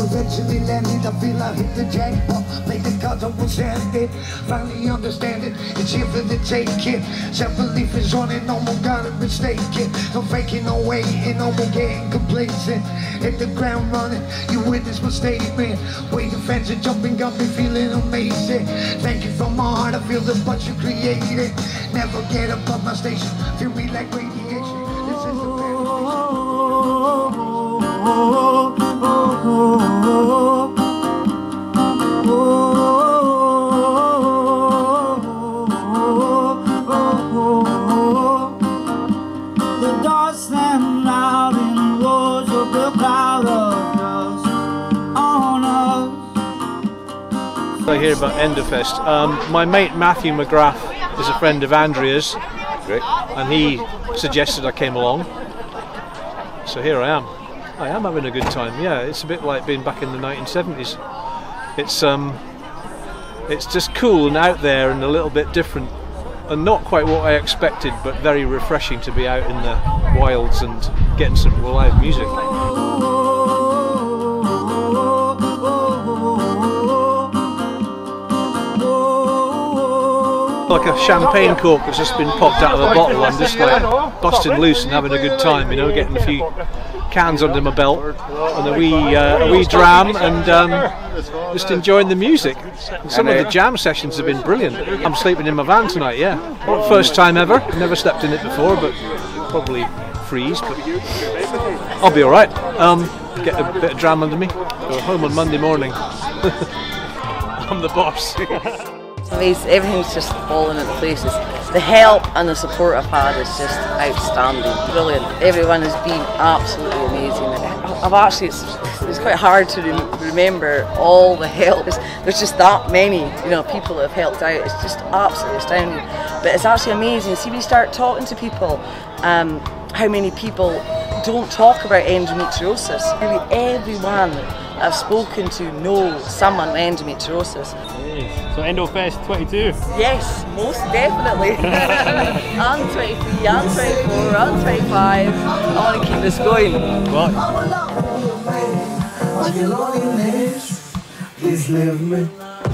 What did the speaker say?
eventually landed. I feel I hit the jackpot. Played the cards I was handed. Finally understand it. It's here for the taking. Self belief is on it. No more gotta mistake it. No faking, no waiting. No more getting complacent. Hit the ground running. You witness my statement. Way the fans are jumping. Got me feeling amazing. Thank you from my heart. I feel the bunch you created. Never get above my station. Feel me like radiation. This is the The Hear about Endofest. Um, my mate Matthew McGrath is a friend of Andrea's, Great. and he suggested I came along. So here I am. I am having a good time. Yeah, it's a bit like being back in the 1970s. It's um, it's just cool and out there and a little bit different, and not quite what I expected, but very refreshing to be out in the wilds and getting some live music. Like a champagne cork that's just been popped out of a bottle. I'm just like busting loose and having a good time, you know, getting a few cans under my belt and a wee uh, a wee dram and um, just enjoying the music. And some of the jam sessions have been brilliant. I'm sleeping in my van tonight. Yeah, first time ever. Never slept in it before, but probably freeze. But I'll be all right. Um, get a bit of dram under me. Go home on Monday morning. I'm the boss. Everything's just falling into place. The help and the support I've had is just outstanding, brilliant. Everyone has been absolutely amazing. I've actually, it's, it's quite hard to rem- remember all the help. There's, just that many, you know, people that have helped out. It's just absolutely astounding. But it's actually amazing. See, you start talking to people, um, how many people don't talk about endometriosis. Really, everyone I've spoken to knows someone with endometriosis. Yes. So Endofest 22. Yes, most definitely. I'm 23, I'm 24, I'm 25. I want to keep this going. Right. Please leave me.